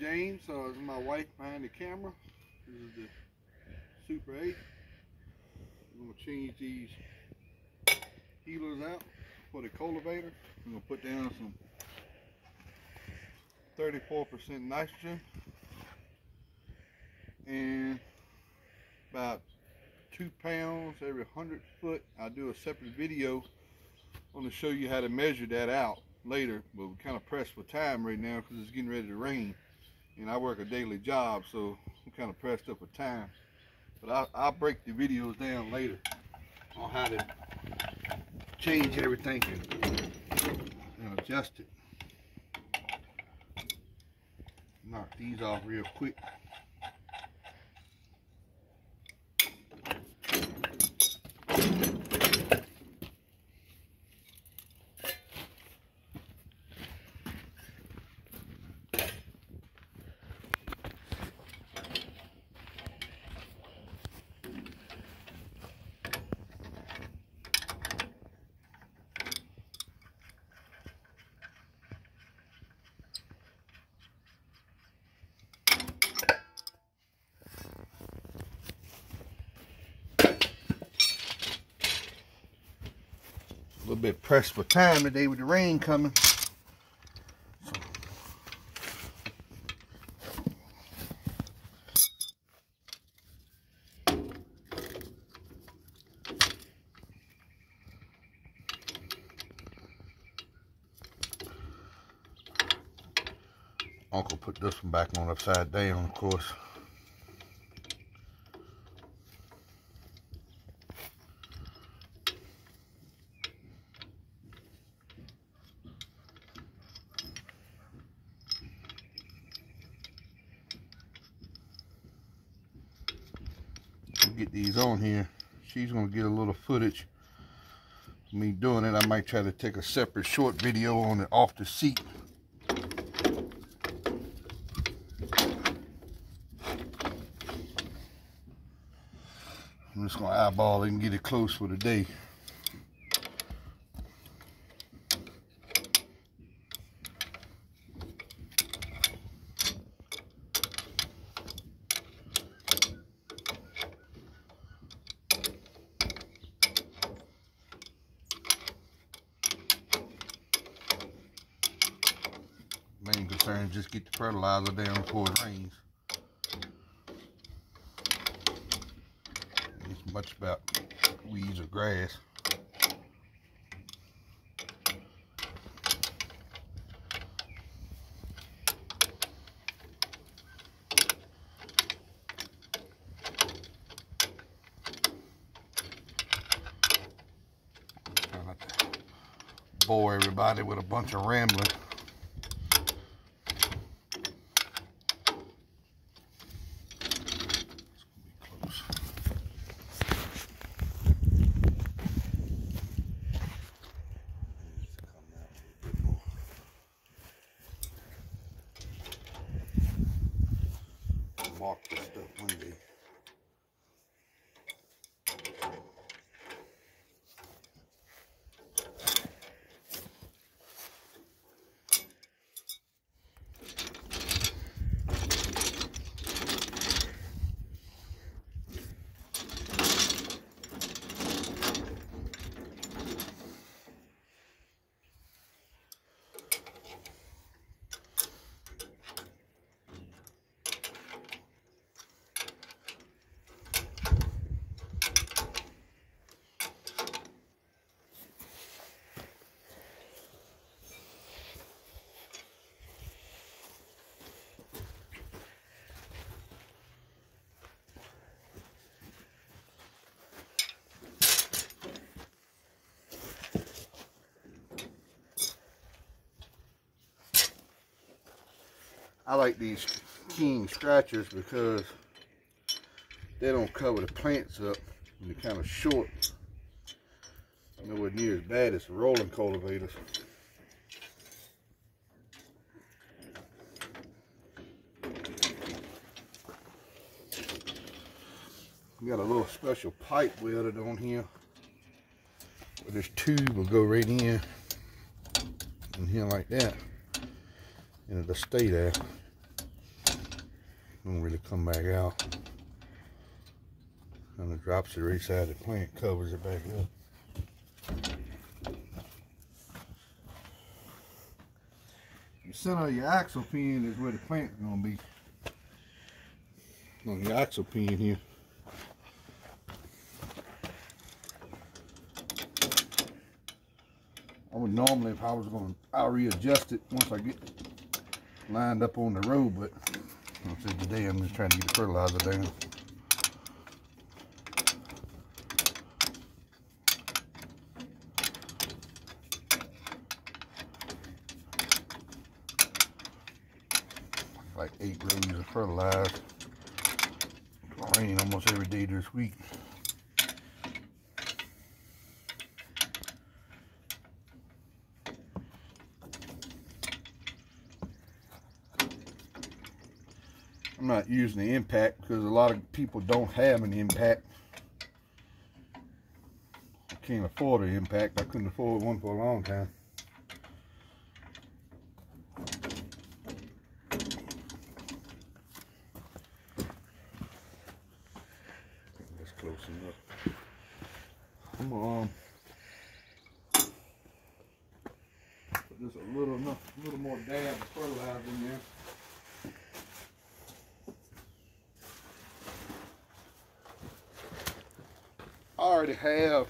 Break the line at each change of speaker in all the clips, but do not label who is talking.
James. Uh, this is my wife behind the camera. This is the Super A. I'm going to change these hillers out for the cultivator. I'm going to put down some 34% nitrogen and about two pounds every 100 foot. I'll do a separate video I'm going to show you how to measure that out later, but we're kind of pressed for time right now because it's getting ready to rain. And I work a daily job, so I'm kind of pressed up for time. But I'll, I'll break the videos down later on how to change everything and adjust it. Knock these off real quick. Little bit pressed for time today with the rain coming. Uncle put this one back on upside down, of course. Get these on here. She's gonna get a little footage me doing it. I might try to take a separate short video on it off the seat. I'm just gonna eyeball it and get it close for the day. Just get the fertilizer down before it rains. It's much about weeds or grass. Bore everybody with a bunch of rambling. Mark this stuff one I like these King scratchers because they don't cover the plants up and they're kind of short. Nowhere near as bad as the rolling cultivators. We got a little special pipe welded on here. Where this tube will go right in, in here like that. And it'll stay there. Don't really come back out. And it drops the right side of the plant, covers it back up. The center of your axle pin is where the plant's gonna be. On the axle pin here. I would normally, if I was gonna, I'll readjust it once I get lined up on the road, but I said today I'm just trying to get the fertilizer down. Like eight rows of fertilizer. Rain almost every day this week. I'm not using the impact because a lot of people don't have an impact. I can't afford an impact. I couldn't afford one for a long time. That's close enough. I'm gonna um, put just a little enough, a little more dab of fertilizer in there. I already have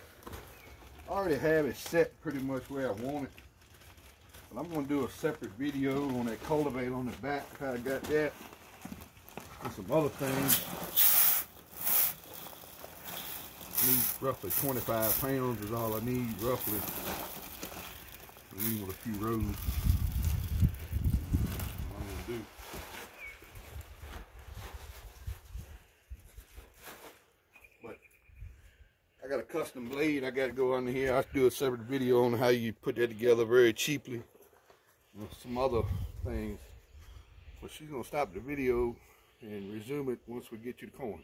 I already have it set pretty much where I want it. But I'm gonna do a separate video on that cultivator on the back, how I got that. And some other things. Need roughly 25 pounds is all I need roughly. With a few rows. I'm gonna do. custom blade. I got to go under here. I'll do a separate video on how you put that together very cheaply. And some other things. But she's going to stop the video and resume it once we get you the corn.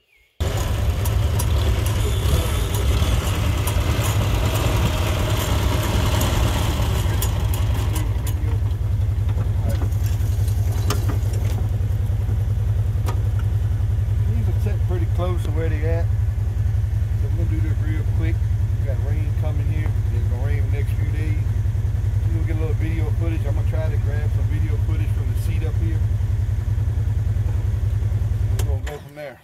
Set pretty close to where they at we're gonna do this real quick. We got rain coming here. It's gonna rain the next few days. We're gonna get a little video footage. I'm gonna try to grab some video footage from the seat up here. We're gonna go from there.